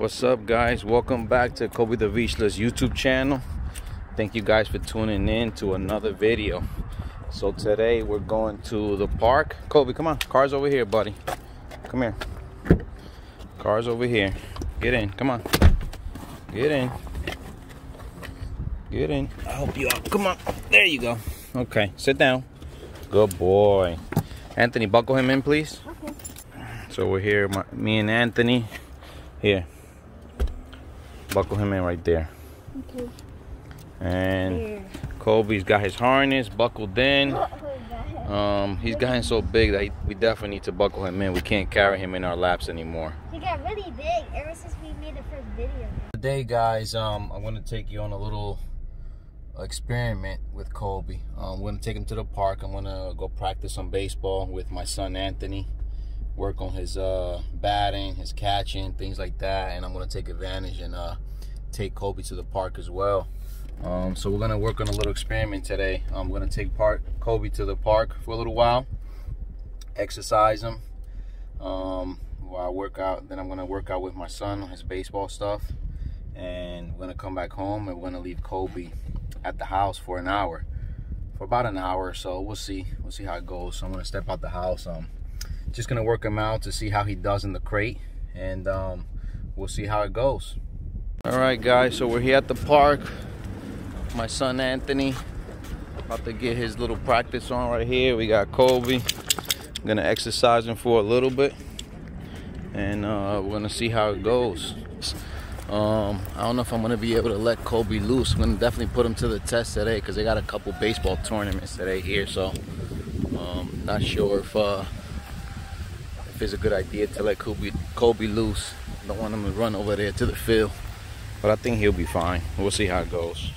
What's up, guys? Welcome back to Kobe the Vizsla YouTube channel. Thank you guys for tuning in to another video. So today we're going to the park. Kobe, come on. Car's over here, buddy. Come here. Car's over here. Get in. Come on. Get in. Get in. I'll help you out. Come on. There you go. Okay, sit down. Good boy. Anthony, buckle him in, please. Okay. So we're here, my, me and Anthony. Here. Buckle him in right there. Okay. And Here. Kobe's got his harness buckled in. My God. Um, he's gotten so big that he, we definitely need to buckle him in. We can't carry him in our laps anymore. He got really big ever since we made the first video. Today, guys, um, I'm gonna take you on a little experiment with Kobe. Um, I'm gonna take him to the park. I'm gonna go practice some baseball with my son Anthony. Work on his uh, batting, his catching, things like that, and I'm gonna take advantage and uh, take Kobe to the park as well. Um, so we're gonna work on a little experiment today. I'm gonna take part Kobe to the park for a little while, exercise him. Um, while I work out, then I'm gonna work out with my son on his baseball stuff, and we're gonna come back home and we're gonna leave Kobe at the house for an hour, for about an hour or so. We'll see. We'll see how it goes. So I'm gonna step out the house. Um, just gonna work him out to see how he does in the crate, and um, we'll see how it goes. All right, guys. So we're here at the park. My son Anthony about to get his little practice on right here. We got Kobe. I'm gonna exercise him for a little bit, and uh, we're gonna see how it goes. Um, I don't know if I'm gonna be able to let Kobe loose. I'm gonna definitely put him to the test today because they got a couple baseball tournaments today here. So, um, not sure if uh, it's a good idea to let Kobe Kobe loose. Don't want him to run over there to the field, but I think he'll be fine. We'll see how it goes.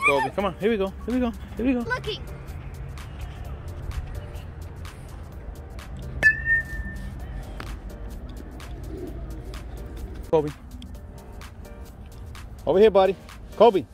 Kobe, come on. Here we go. Here we go. Here we go. Looking. Kobe. Over here, buddy. Kobe.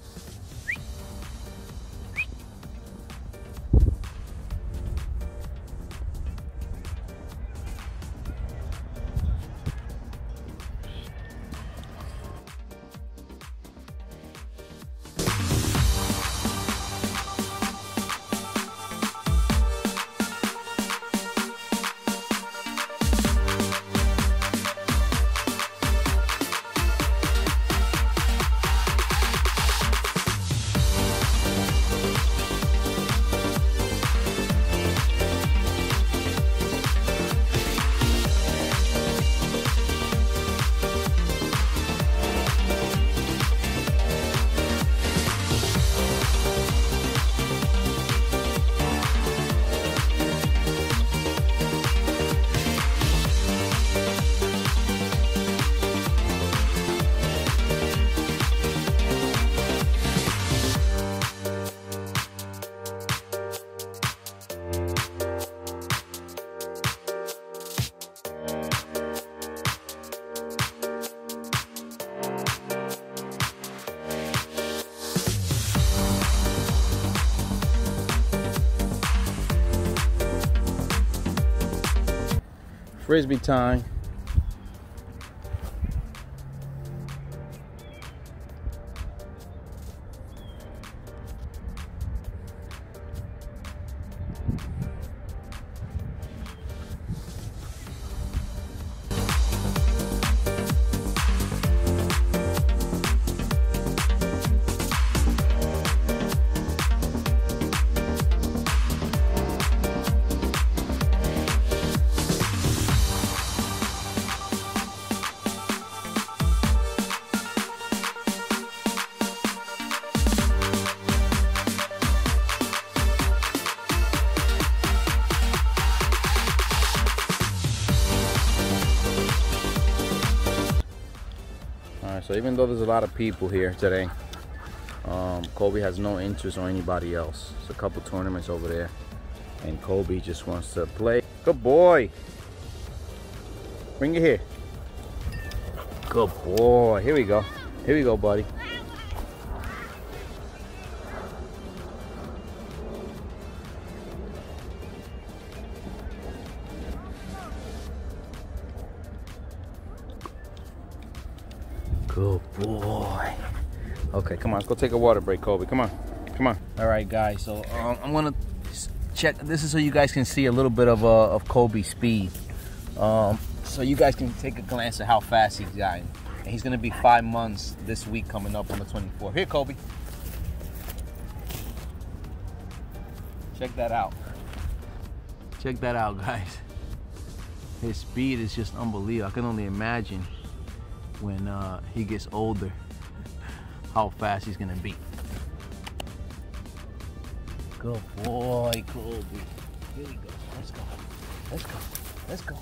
Frisbee time. So even though there's a lot of people here today, um, Kobe has no interest on anybody else. There's a couple tournaments over there. And Kobe just wants to play. Good boy. Bring it here. Good boy. Here we go. Here we go, buddy. Good boy. Okay, come on. Let's go take a water break, Kobe. Come on. Come on. All right, guys. So um, I'm going to check. This is so you guys can see a little bit of, uh, of Kobe's speed. Um, so you guys can take a glance at how fast he's gotten. And he's going to be five months this week coming up on the 24th. Here, Kobe. Check that out. Check that out, guys. His speed is just unbelievable. I can only imagine when uh, he gets older how fast he's gonna be. Good boy, Kobe. Here we go. Let's go. Let's go. Let's go.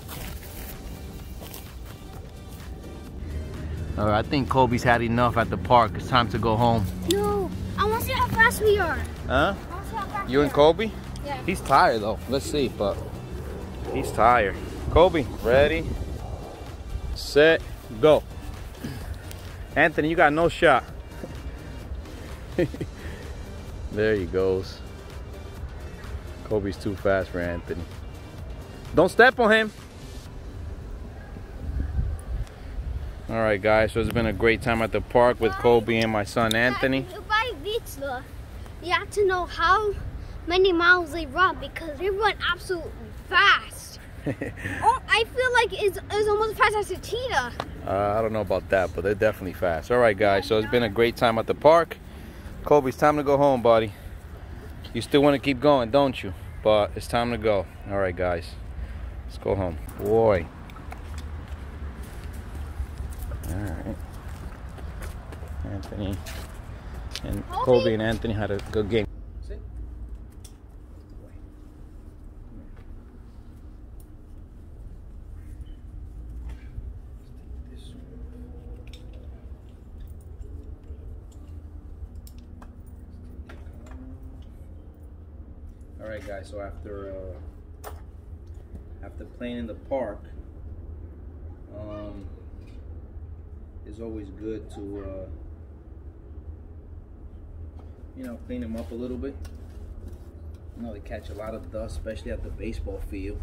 All right, I think Kobe's had enough at the park. It's time to go home. No, I want to see how fast we are. Huh? I want to see how fast You and are. Kobe? Yeah. He's tired though. Let's see, but he's tired. Kobe, ready, set, go. Anthony, you got no shot. there he goes. Kobe's too fast for Anthony. Don't step on him. All right, guys. So it's been a great time at the park with Kobe and my son Anthony. If I beat you have to know how many miles they run because they run absolutely fast. oh, I feel like it's, it's almost as fast as a cheetah. Uh, I don't know about that, but they're definitely fast. All right, guys. So it's been a great time at the park. Kobe, it's time to go home, buddy. You still want to keep going, don't you? But it's time to go. All right, guys. Let's go home. Boy. All right. Anthony and Kobe. Kobe and Anthony had a good game. All right, guys. So after uh, after playing in the park, um, it's always good to uh, you know clean them up a little bit. You know they catch a lot of dust, especially at the baseball field.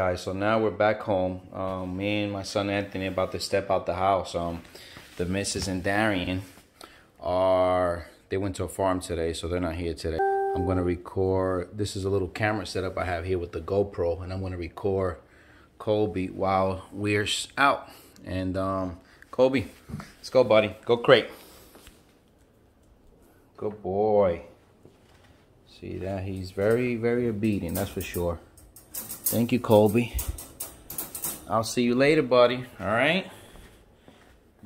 Guys, so now we're back home. Um, me and my son Anthony about to step out the house. Um, the missus and Darian are they went to a farm today, so they're not here today. I'm gonna record. This is a little camera setup I have here with the GoPro, and I'm gonna record Kobe while we're out. And um, Kobe, let's go, buddy. Go crate. Good boy. See that he's very, very obedient. That's for sure. Thank you, Kobe. I'll see you later, buddy. All right?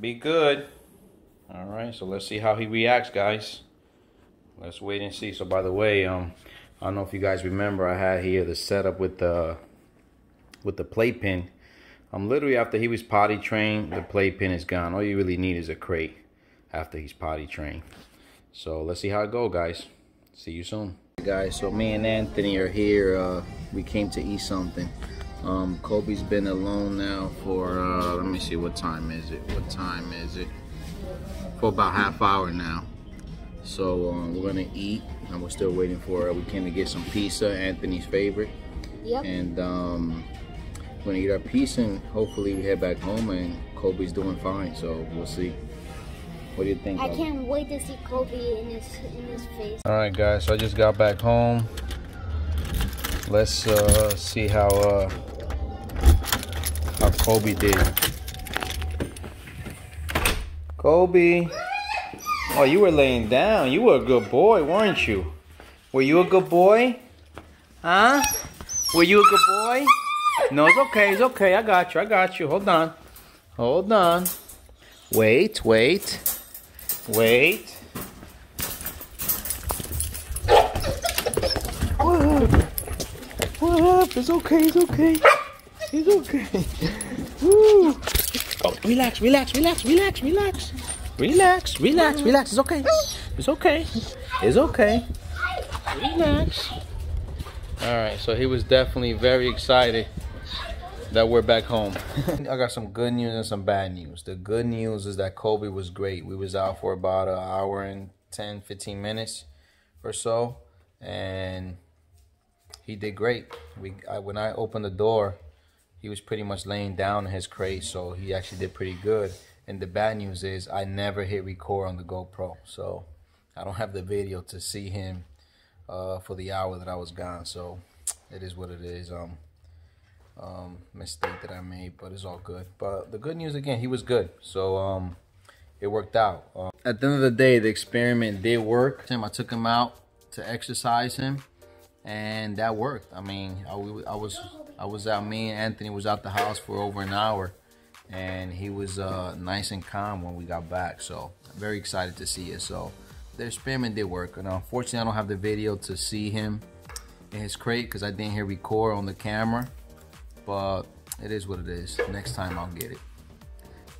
Be good. All right, so let's see how he reacts, guys. Let's wait and see. So, by the way, um, I don't know if you guys remember, I had here the setup with the with the playpen. Um, literally after he was potty trained, the playpen is gone. All you really need is a crate after he's potty trained. So let's see how it go, guys. See you soon. Guys, so me and Anthony are here. Uh, we came to eat something. Um, Kobe's been alone now for, uh, let me see, what time is it? What time is it? For about half hour now. So um, we're gonna eat, and we're still waiting for. Uh, we came to get some pizza, Anthony's favorite, Yep. And um, we're gonna eat our piece and hopefully we head back home and Kobe's doing fine. So we'll see. What do you think? I can't wait to see Kobe in his in his face. All right, guys. So I just got back home. Let's uh, see how uh, how Kobe did. Kobe. Oh, you were laying down. You were a good boy, weren't you? Were you a good boy? Huh? Were you a good boy? No, it's okay. It's okay. I got you. I got you. Hold on. Hold on. Wait, wait. Wait. What happened? What? It's okay. It's okay. It's okay. Woo. Oh, relax, relax, relax, relax, relax. Relax, relax, relax. It's okay. It's okay. It's okay. Relax. All right, so he was definitely very excited that we're back home. I got some good news and some bad news. The good news is that Kobe was great. We was out for about an hour and 10, 15 minutes or so, and he did great. We I, when I opened the door, he was pretty much laying down in his crate, so he actually did pretty good. And the bad news is I never hit record on the GoPro, so I don't have the video to see him uh, for the hour that I was gone. So it is what it is. Um, um, mistake that I made, but it's all good. But the good news again, he was good, so um, it worked out. Uh, at the end of the day, the experiment did work. I took him out to exercise him, and that worked. I mean, I, I was I was out. Me and Anthony was out the house for over an hour, and he was uh, nice and calm when we got back. So very excited to see it. So the experiment did work. And unfortunately, I don't have the video to see him in his crate because I didn't hear record on the camera. But it is what it is. Next time I'll get it.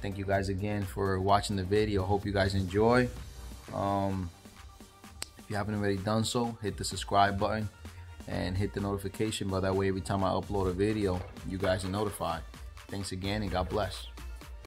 Thank you guys again for watching the video. Hope you guys enjoy. Um, if you haven't already done so, hit the subscribe button and hit the notification bell. That way, every time I upload a video, you guys are notified. Thanks again and God bless.